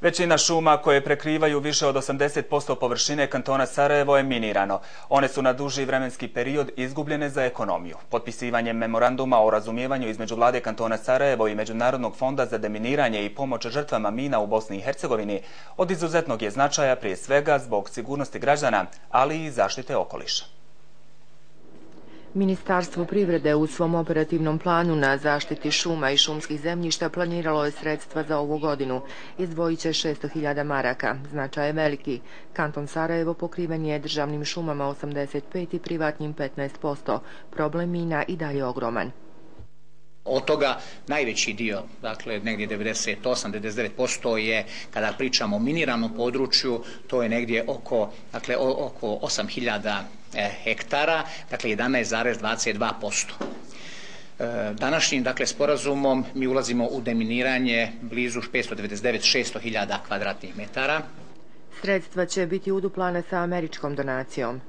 Većina šuma koje prekrivaju više od 80% površine kantona Sarajevo je minirano. One su na duži vremenski period izgubljene za ekonomiju. Potpisivanjem memoranduma o razumijevanju između vlade kantona Sarajevo i Međunarodnog fonda za deminiranje i pomoć žrtvama mina u Bosni i Hercegovini od izuzetnog je značaja prije svega zbog sigurnosti građana, ali i zaštite okoliša. Ministarstvo privrede u svom operativnom planu na zaštiti šuma i šumskih zemljišta planiralo je sredstva za ovu godinu. Izdvojit će 600.000 maraka. Značaj je veliki. Kanton Sarajevo pokriven je državnim šumama 85 i privatnim 15%. Problem mina i dalje ogroman. Od toga najveći dio, dakle negdje 98-99% je, kada pričamo o miniranom području, to je negdje oko, dakle, oko 8000 e, hektara, dakle 11,22%. E, današnjim dakle, sporazumom mi ulazimo u deminiranje blizu 599-600 hiljada kvadratnih metara. Sredstva će biti uduplane sa američkom donacijom.